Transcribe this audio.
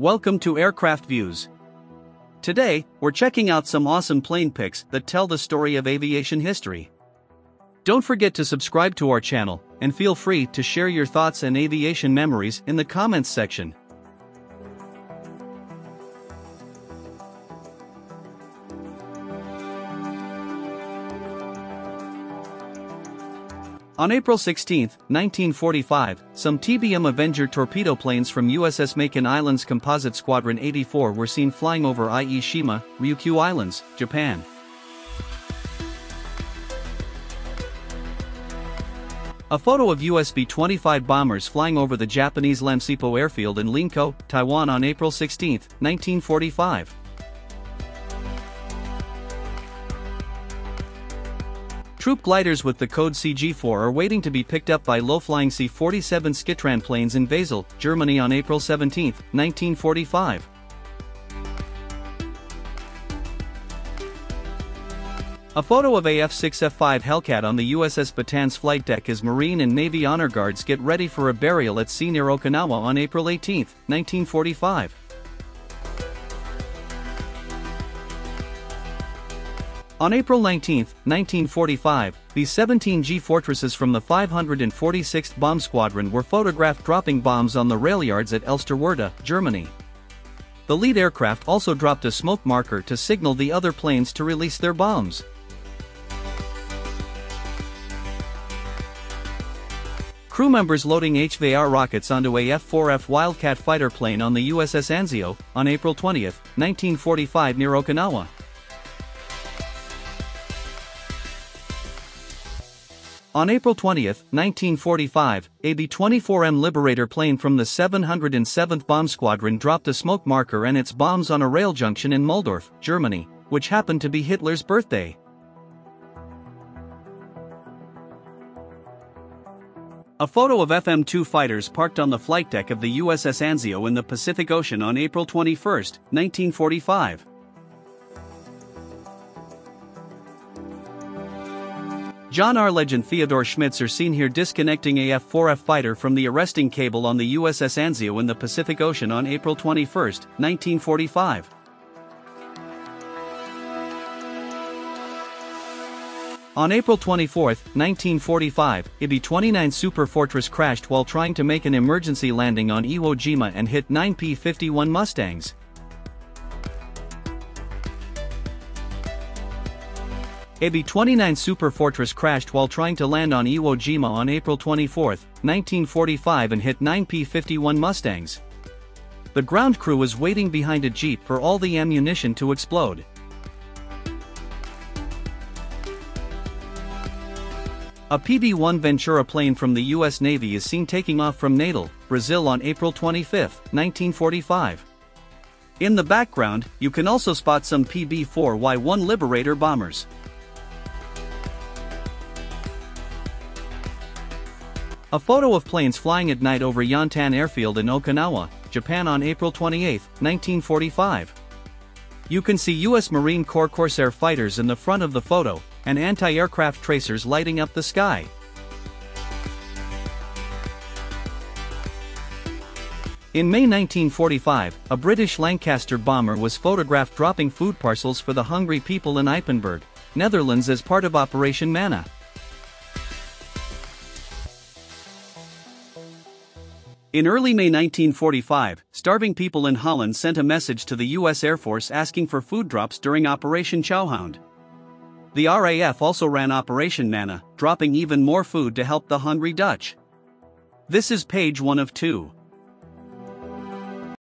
Welcome to Aircraft Views. Today, we're checking out some awesome plane pics that tell the story of aviation history. Don't forget to subscribe to our channel, and feel free to share your thoughts and aviation memories in the comments section. On April 16, 1945, some TBM Avenger torpedo planes from USS Makin Islands Composite Squadron 84 were seen flying over Ie Shima, Ryukyu Islands, Japan. A photo of US B-25 bombers flying over the Japanese Lamsipo airfield in Linkou, Taiwan on April 16, 1945. Troop gliders with the code CG4 are waiting to be picked up by low-flying C-47 Skytrain planes in Basel, Germany on April 17, 1945. A photo of AF-6F5 Hellcat on the USS Bataan's flight deck as Marine and Navy honor guards get ready for a burial at sea near Okinawa on April 18, 1945. On April 19, 1945, the 17 G Fortresses from the 546th Bomb Squadron were photographed dropping bombs on the rail yards at Elsterwerda, Germany. The lead aircraft also dropped a smoke marker to signal the other planes to release their bombs. Crew members loading HVR rockets onto a F-4F Wildcat fighter plane on the USS Anzio on April 20, 1945 near Okinawa. On April 20, 1945, a B-24M Liberator plane from the 707th Bomb Squadron dropped a smoke marker and its bombs on a rail junction in Mühldorf, Germany, which happened to be Hitler's birthday. A photo of FM-2 fighters parked on the flight deck of the USS Anzio in the Pacific Ocean on April 21, 1945. John R. Legend Theodore Schmitz are seen here disconnecting a F-4F fighter from the arresting cable on the USS Anzio in the Pacific Ocean on April 21, 1945. On April 24, 1945, a B-29 Super Fortress crashed while trying to make an emergency landing on Iwo Jima and hit 9 P-51 Mustangs. A B-29 Super Fortress crashed while trying to land on Iwo Jima on April 24, 1945 and hit 9 P-51 Mustangs. The ground crew was waiting behind a jeep for all the ammunition to explode. A PV-1 Ventura plane from the U.S. Navy is seen taking off from Natal, Brazil on April 25, 1945. In the background, you can also spot some PB-4Y-1 Liberator bombers. A photo of planes flying at night over Yontan Airfield in Okinawa, Japan on April 28, 1945. You can see US Marine Corps Corsair fighters in the front of the photo, and anti-aircraft tracers lighting up the sky. In May 1945, a British Lancaster bomber was photographed dropping food parcels for the hungry people in Ypenburg, Netherlands as part of Operation Manna. In early May 1945, starving people in Holland sent a message to the U.S. Air Force asking for food drops during Operation Chowhound. The RAF also ran Operation Manna, dropping even more food to help the hungry Dutch. This is page 1 of 2.